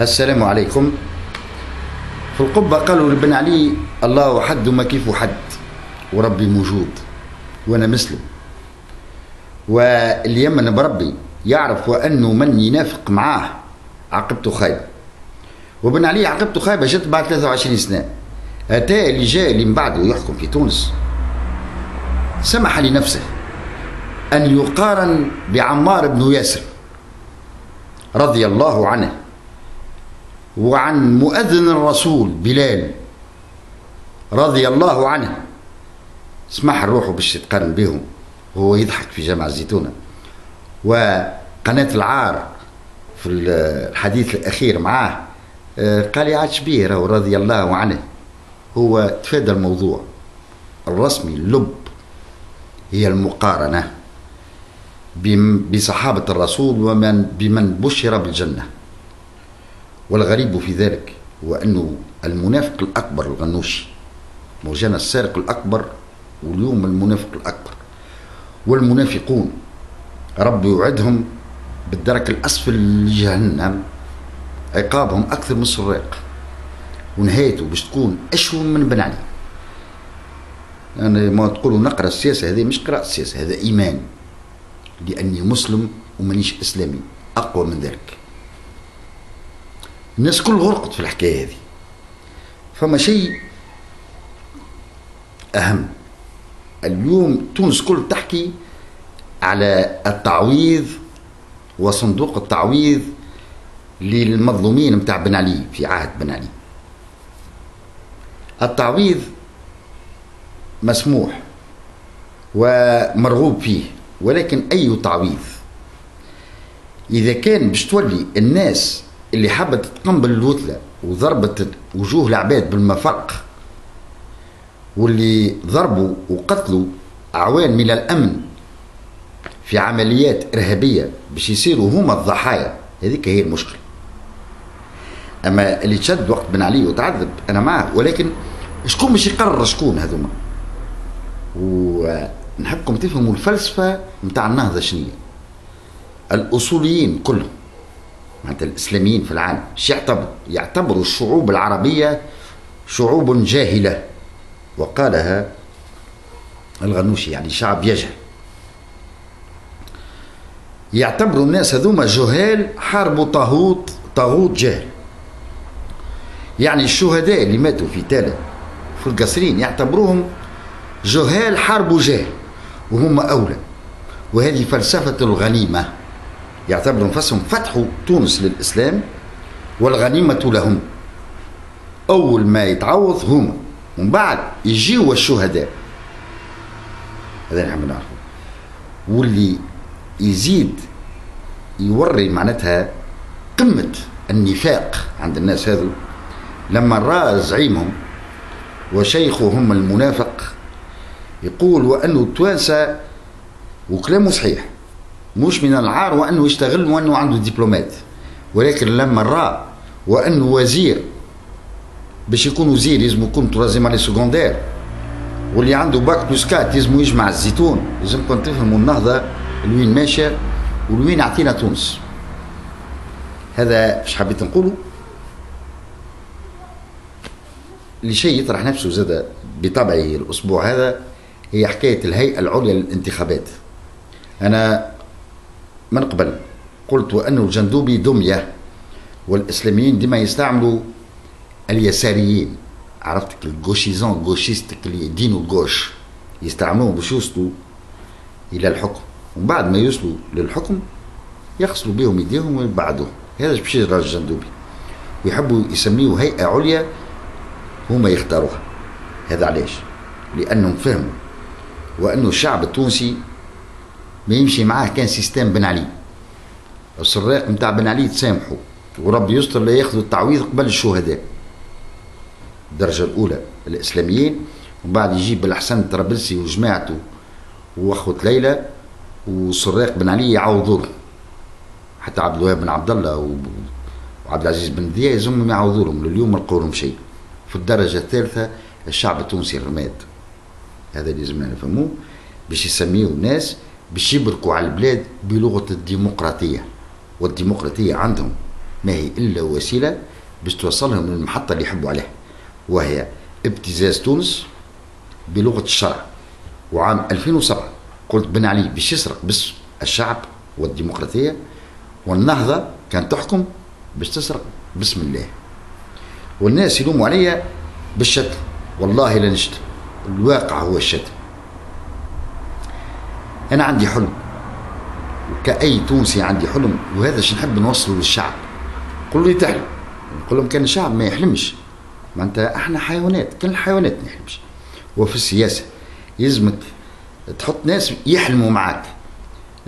السلام عليكم. في القبة قالوا لبن علي الله حد وما كيف حد؟ وربي موجود وأنا مسلم واللي يمن بربي يعرف وأنه من ينافق معاه عاقبته خايبة. وبن علي عاقبته خايبة جت بعد 23 سنة. أتى اللي جاء اللي من بعده يحكم في تونس. سمح لنفسه أن يقارن بعمار بن ياسر رضي الله عنه. وعن مؤذن الرسول بلال رضي الله عنه. اسمح الروح باش يتقارن بهم وهو يضحك في جامع الزيتونة. وقناة العار في الحديث الأخير معاه آه، قال يا عاد رضي الله عنه هو تفادى الموضوع. الرسمي اللب هي المقارنة بصحابة الرسول ومن بمن بشر بالجنة. والغريب في ذلك هو أنه المنافق الأكبر الغنوشي موجانا السارق الأكبر واليوم المنافق الأكبر. والمنافقون رب يوعدهم بالدرك الأسفل لجهنم عقابهم أكثر من السراق ونهايته باش تكون أشون من بن علي يعني ما تقولوا نقرأ السياسة هذه مش قراءة السياسة هذا إيمان لأني مسلم ومانيش إسلامي أقوى من ذلك. الناس كل غرقت في الحكاية هذه. فما شيء أهم. اليوم تونس كل تحكي على التعويض وصندوق التعويض للمظلومين متاع بن علي في عهد بن علي. التعويض مسموح ومرغوب فيه ولكن أي تعويض؟ إذا كان باش تولي الناس اللي حبت تقنبل الوتلة وضربت وجوه العباد بالمفرق واللي ضربوا وقتلوا أعوان من الأمن في عمليات إرهابية باش يصيروا هما الضحايا. هذيك هي المشكلة. أما اللي تشد وقت بن علي وتعذب أنا معه. ولكن شكون باش يقرر شكون هذوما؟ ونحبكم تفهموا الفلسفة متاع النهضة شنية. الأصوليين كلهم. معناتها الإسلاميين في العالم شو يعتبروا يعتبروا الشعوب العربية شعوب جاهلة. وقالها الغنوشي يعني شعب يجهل. يعتبروا الناس هذوما جهال حاربوا طاغوت طاغوت جاهل. يعني الشهداء اللي ماتوا في تالا في القصرين يعتبروهم جهال حاربوا جاهل وهم أولى. وهذه فلسفة الغنيمة. يعتبروا نفسهم فتحوا تونس للإسلام والغنيمة لهم. أول ما يتعوض هم ومن بعد يجيوا الشهداء. هذا نحن نعرفه واللي يزيد يوري معناتها قمة النفاق عند الناس هذو. لما رأى زعيمهم وشيخهم المنافق يقول وأنه التوانسة وكلامه صحيح. مش من العار وأنه يشتغل وأنه عنده دبلومات ولكن لما رأى وأنه وزير باش يكون وزير لازم يكون ترازيم على سكوندير واللي عنده bac plus quatre لازم يجمع الزيتون لازمكم تفهموا النهضة لوين ماشية ولوين عطينا تونس. هذا إيش حبيت نقوله لشيء يطرح نفسه زاد بطبعه الأسبوع هذا هي حكاية الهيئة العليا للانتخابات. أنا من قبل. قلت وأن الجندوبي دمية والإسلاميين ديما يستعملوا اليساريين. عرفتك ال gauchisants gauchistes اللي يدينوا ال gauche يستعملوهم باش يوصلوا إلى الحكم. ومن بعد ما يوصلوا للحكم يغسلوا بهم يديهم ويبعدوهم هذا باش يجرى الجندوبي. ويحبوا يسميوا هيئة عليا هما يختاروها. هذا علاش؟ لأنهم فهموا وأنه الشعب التونسي ما يمشي معاه كان système بن علي. السراق نتاع بن علي تسامحوا وربي يستر لا ياخذوا التعويض قبل الشهداء. الدرجة الأولى الإسلاميين ومن بعد يجيب بالحسن الطرابلسي وجماعته وأخوة ليلى وسراق بن علي يعوضوا حتى عبد الوهاب بن عبد الله وعبد العزيز بن ذيا يزمهم يعوضوا لهم لليوم ما لهم شيء. في الدرجة الثالثة الشعب التونسي الرماد. هذا اللي لازمنا نفهموه. باش يسميوا الناس باش يبركوا على البلاد بلغة الديمقراطية والديمقراطية عندهم ما هي إلا وسيلة باش توصلهم للمحطة اللي يحبوا عليها وهي ابتزاز تونس بلغة الشرع وعام 2007 قلت بن علي باش يسرق باسم الشعب والديمقراطية والنهضة كانت تحكم باش تسرق بسم الله. والناس يلوموا عليا بالشتم والله لا نشتم الواقع هو الشتم أنا عندي حلم. كأي تونسي عندي حلم وهذا شو نحب نوصله للشعب. قولوا لي تحلم نقول لهم كان الشعب ما يحلمش. معناتها إحنا حيوانات كل الحيوانات ما يحلمش. وفي السياسة يلزمك تحط ناس يحلموا معك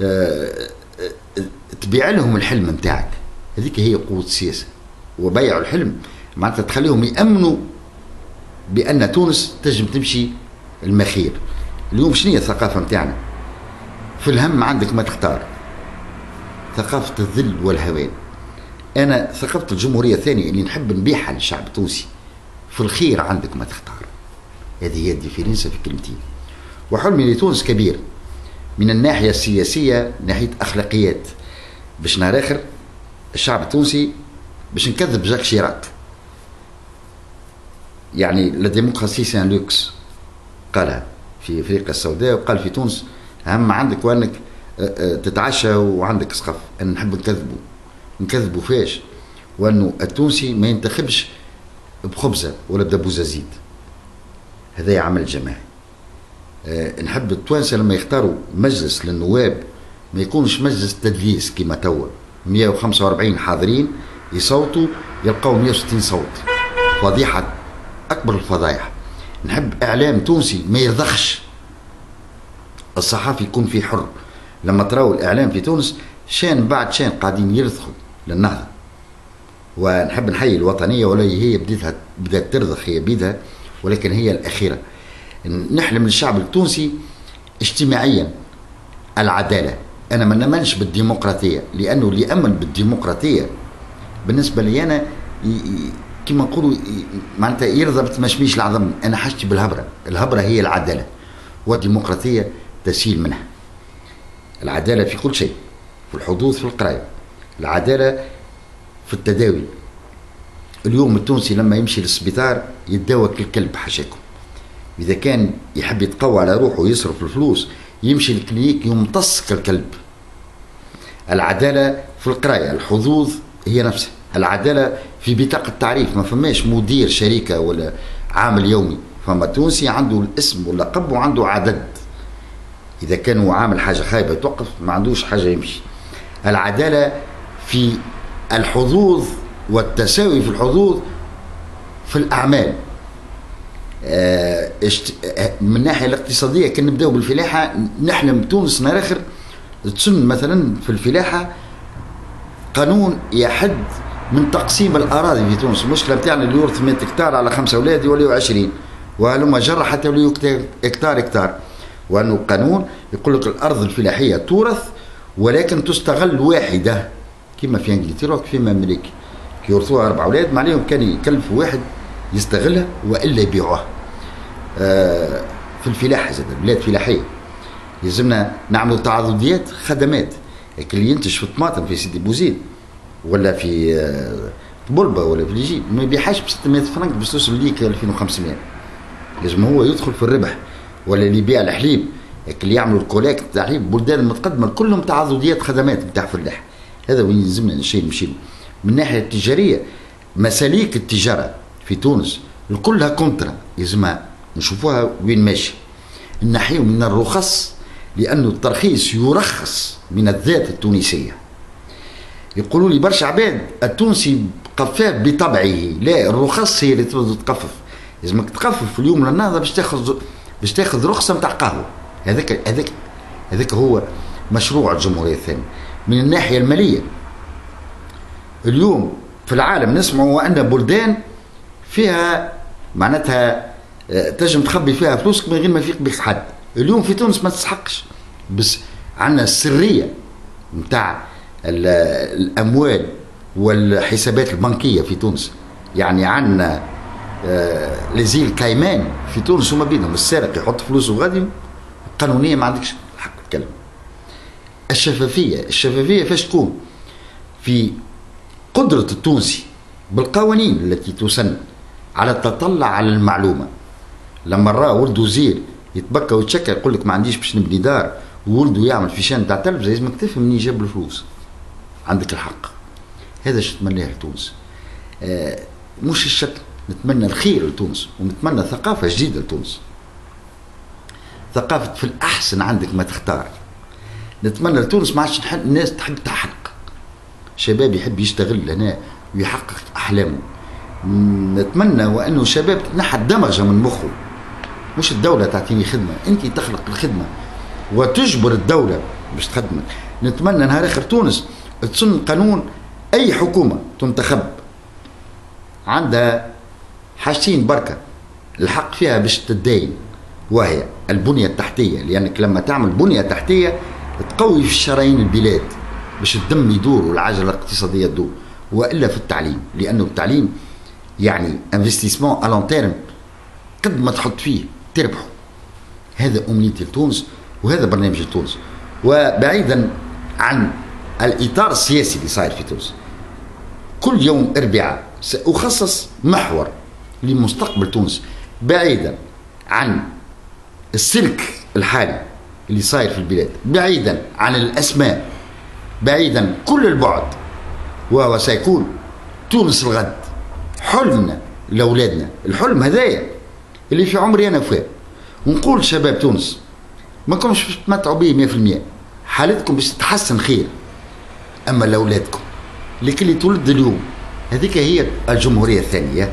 آه تبيع لهم الحلم نتاعك. هذيك هي قوة السياسة. وبيع الحلم معناتها تخليهم يأمنوا بأن تونس تنجم تمشي للمخير. اليوم شنو هي الثقافة نتاعنا؟ في الهم عندك ما تختار. ثقافة الذل والهوان. أنا ثقافة الجمهورية الثانية اللي نحب نبيعها للشعب التونسي. في الخير عندك ما تختار. هذه هي ال différence في كلمتين وحلمي لتونس كبير. من الناحية السياسية ناحية أخلاقيات. باش نهار اخر الشعب التونسي باش نكذب جاك شيراك. يعني la démocratie c'est un luxe قالها في أفريقيا السوداء وقال في تونس أهم عندك وأنك تتعشى وعندك سقف. أنا نحب نكذبوا. نكذبوا فاش وأنه التونسي ما ينتخبش بخبزة ولا بدبوزة زيت. هذا عمل جماعي. أه نحب التوانسة لما يختاروا مجلس للنواب ما يكونش مجلس تدليس كما توا. 145 حاضرين يصوتوا يلقاو 160 صوت. فضيحة أكبر الفضايح. نحب إعلام تونسي ما يرضخش. الصحافي يكون فيه حر. لما تراو الإعلام في تونس شان بعد شان قاعدين يرضخوا للنهضة. ونحب نحيي الوطنية ولا هي بديتها بدات ترضخ هي بيدها ولكن هي الأخيرة. نحلم للشعب التونسي اجتماعيا العدالة. أنا ما نامنش بالديمقراطية لأنه اللي يامن بالديمقراطية بالنسبة لي أنا كما نقولوا معناتها يرضى بتمشميش العظم. أنا حاجتي بالهبرة. الهبرة هي العدالة. والديمقراطيه تسيل منها. العدالة في كل شيء في الحظوظ في القرايه العدالة في التداوي اليوم التونسي لما يمشي للسبيطار يتداوى كالكلب حاشاكم إذا كان يحب يتقوى على روحه ويصرف الفلوس يمشي للكلينيك يمتص كالكلب العدالة في القراية الحظوظ هي نفسها. العدالة في بطاقة التعريف ما فماش مدير شركة ولا عامل يومي. فما تونسي عنده الاسم واللقب وعنده عدد. إذا كان هو عامل حاجة خايبة توقف ما عندوش حاجة يمشي. العدالة في الحظوظ والتساوي في الحظوظ في الأعمال. من الناحيه الاقتصادية كان نبداو بالفلاحة نحلم تونس نهار اخر تسن مثلا في الفلاحة قانون يحد من تقسيم الأراضي في تونس. المشكلة نتاعنا اللي يورث 100 هكتار على خمسة أولاد يوليو 20 وهلما جرى حتى يوليو هكتار هكتار. وانه قانون يقول لك الأرض الفلاحية تورث ولكن تستغل واحدة. كما في إنجلترا وكما أمريكا. يورثوها أربع أولاد ما عليهم كان يكلفوا واحد يستغلها وإلا يبيعوها. آه في الفلاحة زاد بلاد فلاحية. يلزمنا نعملوا تعاضديات خدمات. اللي ينتج في الطماطم في سيدي بوزيد ولا في آه بلبة ولا في الجيب ما يبيعهاش ب 600 فرنك باش توصل ليك 2500 لازم هو يدخل في الربح. ولا اللي يبيع الحليب اللي يعملوا الكولاك تاع الحليب البلدان المتقدمه كلهم تعاضديات خدمات نتاع فلاح هذا وين يلزمنا شيء نمشي من الناحيه التجارية مساليك التجارة في تونس كلها كونترا يلزمها نشوفوها وين ماشي. نحيو من الرخص لأنه الترخيص يرخص من الذات التونسية. يقولوا لي برشا عباد التونسي قفاف بطبعه لا الرخص هي اللي تقفف. لازمك تقفف اليوم للنهضة باش تاخذ باش تاخذ رخصة نتاع قهوة. هذاك هذاك هذاك هو مشروع الجمهورية الثانية. من الناحية المالية اليوم في العالم نسمعوا أن بلدان فيها معناتها تنجم تخبي فيها فلوسك من غير ما يفيق بك حد. اليوم في تونس ما تستحقش بس عندنا السرية نتاع الأموال والحسابات البنكية في تونس. يعني عندنا لزيل كايمان في تونس وما بينهم. السارق يحط فلوسه غادي قانونيا ما عندكش الحق تتكلم الشفافية الشفافية فاش تكون في قدرة التونسي بالقوانين التي تسن على التطلع على المعلومة. لما راه ولده وزير يتبكى ويتشكى يقول لك ما عنديش باش نبني دار وولده يعمل في شان تاع تلفزه لازمك تفهم منين جاب الفلوس عندك الحق. هذا شو نتمناه لتونس آه مش الشكل نتمنى الخير لتونس ونتمنى ثقافة جديدة لتونس. ثقافة في الأحسن عندك ما تختار. نتمنى لتونس ما عادش الناس تحب تحرق. شباب يحب يشتغل هنا ويحقق أحلامه. نتمنى وأنه شباب تتنحى الدمغة من مخه. مش الدولة تعطيني خدمة أنت تخلق الخدمة وتجبر الدولة باش تخدمك. نتمنى نهار آخر تونس تسن قانون أي حكومة تنتخب. عندها حاجتين بركة. الحق فيها باش تدين. وهي البنية التحتية. لأنك لما تعمل بنية تحتية تقوي في شرايين البلاد باش الدم يدور والعجلة الاقتصادية تدور. وإلا في التعليم. لأنه التعليم يعني investissement à long terme قد ما تحط فيه تربحه. هذا أمنيتي لتونس وهذا برنامج لتونس. وبعيدا عن الإطار السياسي اللي صاير في تونس. كل يوم أربعاء سأخصص محور. لمستقبل تونس بعيدا عن السلك الحالي اللي صاير في البلاد بعيدا عن الأسماء بعيدا كل البعد وهو سيكون تونس الغد حلمنا لأولادنا الحلم هذايا اللي في عمري أنا فيه. ونقول شباب تونس ما كنتش تمتعوا به 100% حالتكم باش تتحسن خير. أما لأولادكم لكن اللي تولد اليوم هذيك هي الجمهورية الثانية.